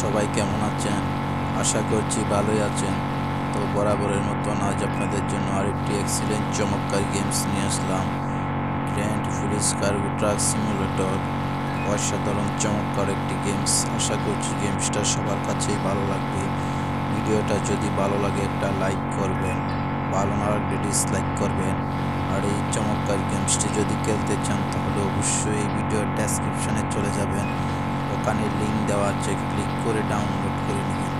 সবাই কেমন আছেন? আশা করছি ভালোই আছেন। তো বরাবরের মতন আজ আপনাদের জন্য আরেকটি এক্সিলেন্ট চমৎকার গেমস নিয়ে আসলাম। Grand police cargo truck simulator অসাধারণ, চমৎকার একটি গেমস আশা করছি গেমসটা সবার কাছেই ভালো লাগবে। ভিডিওটা যদি ভালো লাগে একটা লাইক করবেন, ভালো না লাগলে ডিসলাইক করবেন। আর এই চমৎকার গেমসটি যদি খেলতে চান, তাহলে অবশ্যই ভিডিওর ডেসক্রিপশনে চলে যাবেন। ওখানে লিঙ্ক দেওয়া আছে ক্লিক করে ডাউনলোড করে নেবেন।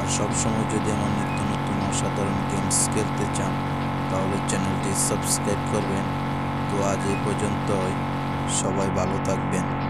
আর সবসময় যদি আমার নিত্য নতুন অসাধারণ গেমস খেলতে চান, তাহলে চ্যানেলটি সাবস্ক্রাইব করবেন। তো আজ এই পর্যন্তই। সবাই ভালো থাকবেন।